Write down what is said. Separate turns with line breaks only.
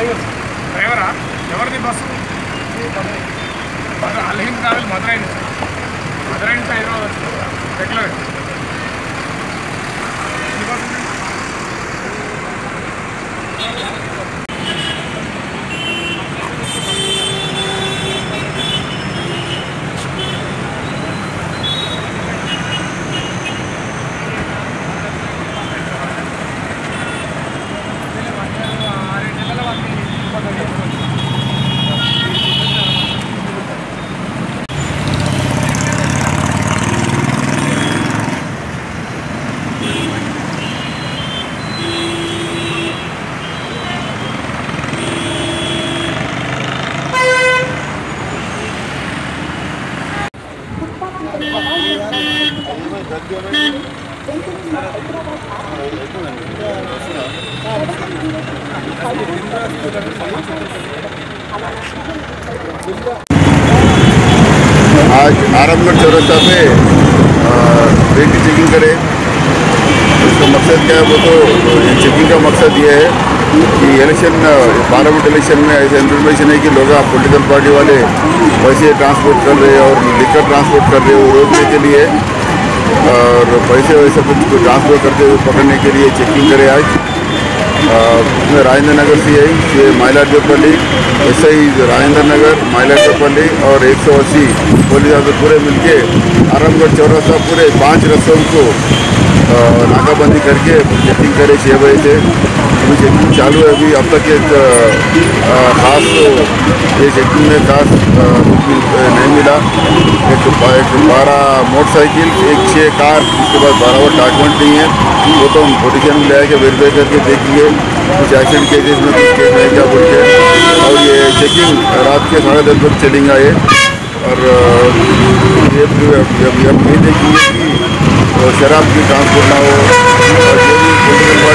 డ్రైవరా? ఎవరిది bus? అలహింద్ travel Madurai
आज आरामगढ़ चौरास्ता ट्रेन की चेकिंग करें। इसका मकसद क्या है? वो तो चेकिंग का मकसद ये है कि इलेक्शन पार्लियामेंट इलेक्शन में ऐसे इन्फॉर्मेशन है कि लोग आप पॉलिटिकल पार्टी वाले पैसे ट्रांसपोर्ट कर रहे हैं और लिकर ट्रांसपोर्ट कर रहे हैं वो रोकने के लिए। पैसे वैसे कुछ ट्रांसफ़र करते हुए पकड़ने के लिए चेकिंग करे आज। उसमें राजेंद्र नगर सी आई ये माइलाडपल्ली एस आई राजेंद्र नगर माइलाडपल्ली और 180 पुलिस ऑफिसर पूरे मिलके आरामगढ़ चौरासा पूरे पाँच रस्तों को नाकाबंदी करके चेकिंग करे छः बजे से। अभी चेकिंग चालू है अभी, अब तक एक खास ये चेकिंग में खास नहीं मिला। एक बारह मोटरसाइकिल, एक छः कार, उसके बाद बारह और डॉक्यूमेंट नहीं है। वो तो हम पोजिशन में ले आके वेरीफाई करके देखेंगे कुछ एक्सीडेंट केसेस में कुछ केस है क्या बोल के और ये चेकिंग रात के साढ़े दस बजे चलेगा ये और ये भी अब अब हम ये देखेंगे कि शराब की ट्रांसपोर्ट ना हो जो भी